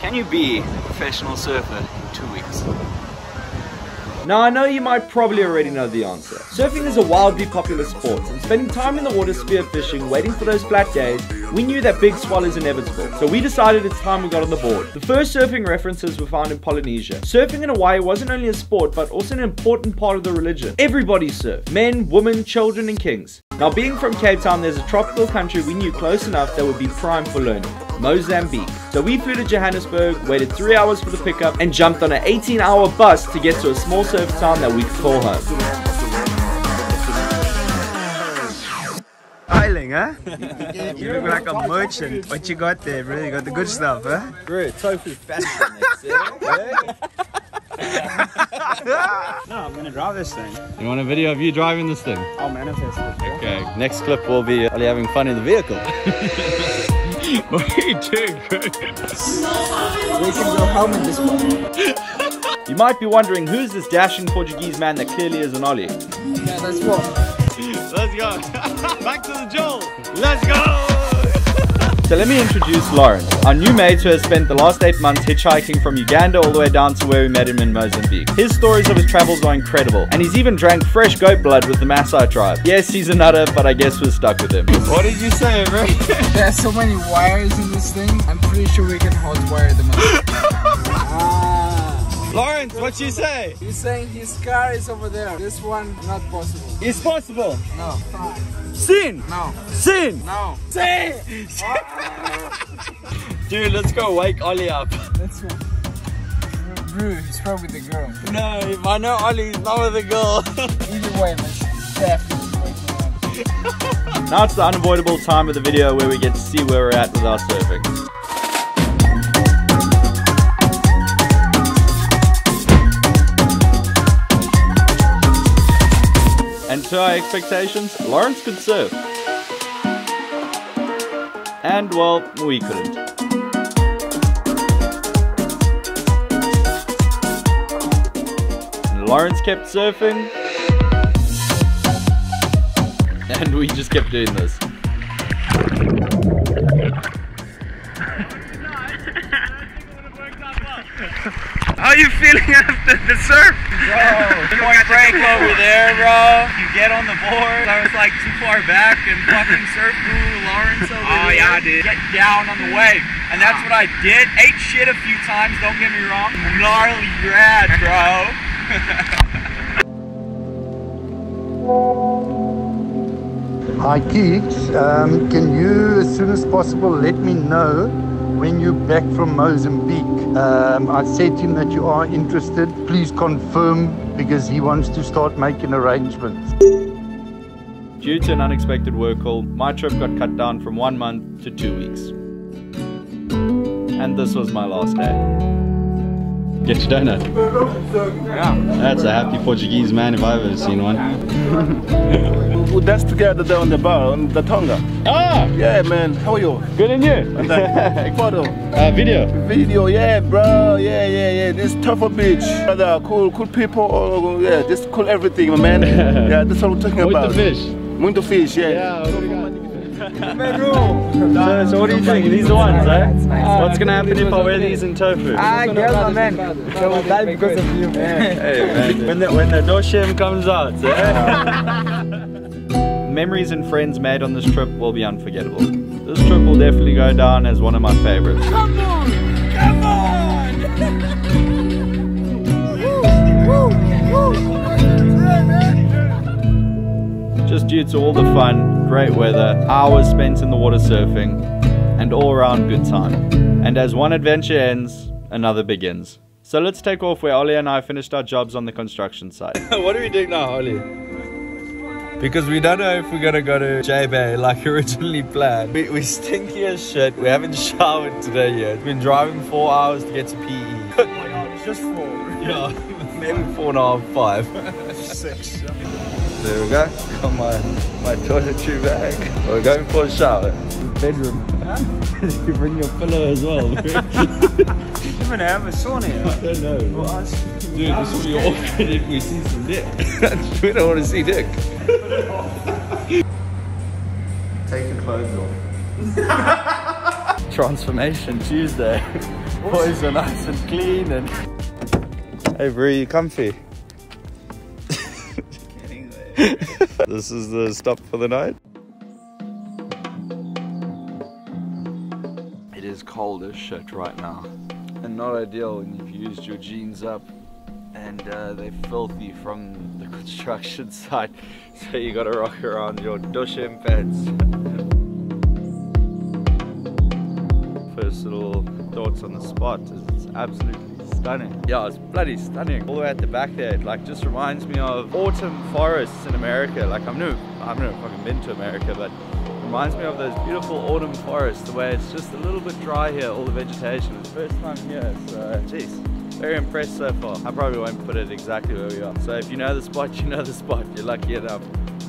Can you be a professional surfer in two weeks? Now I know you might probably already know the answer. Surfing is a wildly popular sport, and spending time in the water spearfishing, waiting for those flat days, we knew that big swell is inevitable. So we decided it's time we got on the board. The first surfing references were found in Polynesia. Surfing in Hawaii wasn't only a sport, but also an important part of the religion. Everybody surfed. Men, women, children, and kings. Now being from Cape Town, there's a tropical country we knew close enough that would be prime for learning. Mozambique. So we flew to Johannesburg, waited 3 hours for the pickup, and jumped on an 18 hour bus to get to a small surf town that we could call home. Styling, huh? you look like a merchant. What you got there, bro? You got the good stuff, huh? Bro, Tofo fashion No, I'm gonna drive this thing. You want a video of you driving this thing? I'll manifest it. Okay. Next clip will be Ollie having fun in the vehicle. What are you doing, bro? We can go home in this one. You might be wondering who's this dashing Portuguese man that clearly is an Ollie. Yeah, that's what. Let's go. Back to the Joel. Let's go. So let me introduce Lawrence, our new mate who has spent the last 8 months hitchhiking from Uganda all the way down to where we met him in Mozambique. His stories of his travels are incredible, and he's even drank fresh goat blood with the Maasai tribe. Yes, he's a nutter, but I guess we're stuck with him. What did you say, bro? There are so many wires in this thing. I'm pretty sure we can hotwire them up. ah. Lawrence, what you say? He's saying his car is over there. This one, not possible. It's possible. No. Sin. No. Sin. No. Sin. Dude, let's go wake Ollie up. That's one. Bro, he's probably the girl. No, if I know Ollie's not with a girl. Either way, let's definitely wake him up. Now it's the unavoidable time of the video where we get to see where we're at with our surfing. To our expectations, Lawrence could surf. And well, we couldn't. And Lawrence kept surfing. And we just kept doing this. How you feeling after the surf? Bro, Point break over there, bro. You get on the board. I was like too far back and fucking surf guru Lawrence over Oh, there. yeah, I did. Get down on the wave. And that's what I did. Ate shit a few times, don't get me wrong. Gnarly rad, bro. Hi Keeks, um, can you as soon as possible let me know when you're back from Mozambique? Um, I said to him that you are interested. Please confirm because he wants to start making arrangements. Due to an unexpected work call, my trip got cut down from one month to two weeks. And this was my last day. Get your donut. Yeah. That's a happy Portuguese man if I've ever seen one. We dance together there on the bar, on the Tonga. Ah, Yeah, man. How are you? good in you. And then photo, Uh, video. video, yeah, bro. Yeah, yeah, yeah. This Tofo beach. Brother, cool, cool people. Oh, yeah, just cool everything, my man. yeah, that's what we're talking With about. the fish. Muito fish, yeah. Yeah. So, so what do you think? These are ones, eh? What's gonna happen if I wear these in Tofo? Ah, girl, my man. They will die because of you. Hey man, when the, when the Doshem comes out. eh? Memories and friends made on this trip will be unforgettable. This trip will definitely go down as one of my favorites. Just due to all the fun, great weather, hours spent in the water surfing, and all around good time. And as one adventure ends, another begins. So let's take off where Ollie and I finished our jobs on the construction site. what are we doing now, Ollie? Because we don't know if we're gonna go to J Bay like originally planned. We, we stinky as shit. We haven't showered today yet. We've been driving four hours to get to PE. Oh my god, it's just four. yeah, maybe four and a half, five. Six. There we go. Got my my toiletry bag. We're going for a shower. Bedroom. you bring your pillow as well. You're gonna have a sauna here. I don't know. Dude, this will be awkward if we see some dick. we don't want to see dick. Take your clothes off. Transformation Tuesday. Boys are nice and clean and. Hey, bro, you comfy? this is the stop for the night. It is cold as shit right now, and not ideal when you've used your jeans up and uh, they're filthy from the construction site, so you gotta rock around your Dushem pants. First little thoughts on the spot is it's absolutely stunning. Yeah, it's bloody stunning. All the way at the back there, it like just reminds me of autumn forests in America. Like I'm new, I've never fucking been to America, but reminds me of those beautiful autumn forests, the way it's just a little bit dry here, all the vegetation. It's the first time here, so jeez. Very impressed so far. I probably won't put it exactly where we are. So if you know the spot, you know the spot. You're lucky enough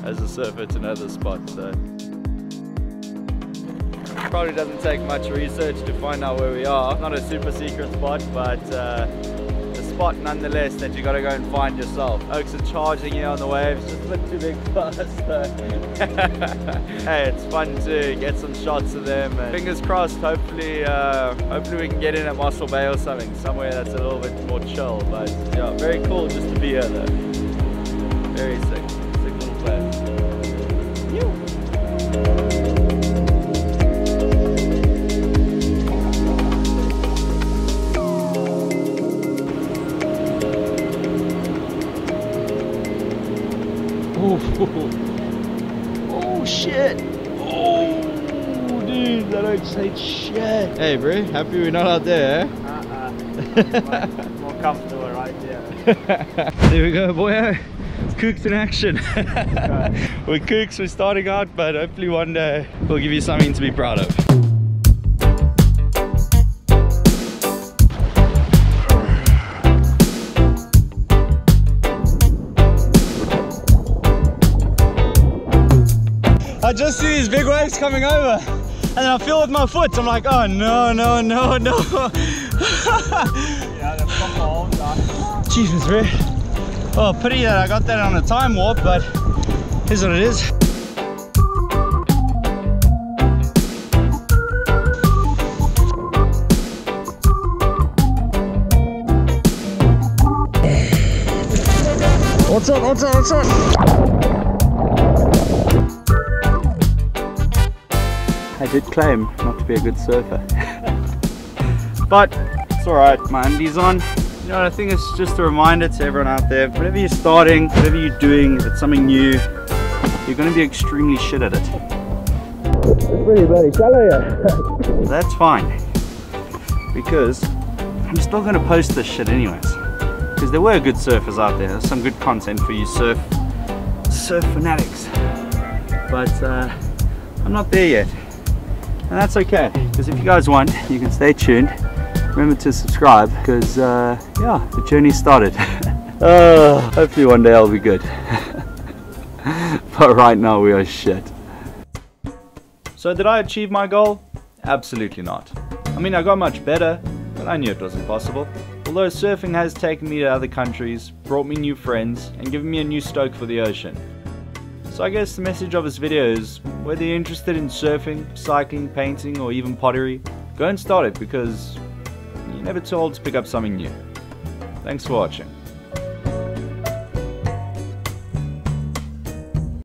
as a surfer to know the spot. So probably doesn't take much research to find out where we are. Not a super secret spot, but uh, a spot nonetheless that you got to go and find yourself. Oaks are charging here on the waves, just a bit too big for us. Hey, it's fun to get some shots of them. And fingers crossed, hopefully, uh, hopefully we can get in at Mossel Bay or something, somewhere that's a little bit more chill. But yeah, very cool just to be here though. Very sick that ain't shit. Hey, bro, happy we're not out there. Eh? Uh-uh. More comfortable right here. there we go, boy. Kooks in action. we're kooks, we're starting out, but hopefully one day we'll give you something to be proud of. I just see these big waves coming over and then I feel with my foot, So I'm like, oh no, no, no, no. yeah, they're from the. Jesus, bro. Oh, pity that I got that on a time warp, but here's what it is. What's up, what's up, what's up? Did claim not to be a good surfer. but it's alright, my undies on. You know what, I think it's just a reminder to everyone out there, whatever you're starting, whatever you're doing, if it's something new, you're going to be extremely shit at it. It's pretty bloody shallow here. That's fine. Because I'm still going to post this shit anyways. Because there were good surfers out there. There's some good content for you surf, surf fanatics. But uh, I'm not there yet. And that's okay. Because if you guys want, you can stay tuned. Remember to subscribe because uh, yeah the journey started. Uh, hopefully one day I'll be good. But right now we are shit. So did I achieve my goal? Absolutely not. I mean I got much better but I knew it was impossible although surfing has taken me to other countries brought me new friends and given me a new stoke for the ocean so I guess the message of this video is whether you're interested in surfing, cycling, painting or even pottery go and start it because you're never too old to pick up something new. Thanks for watching.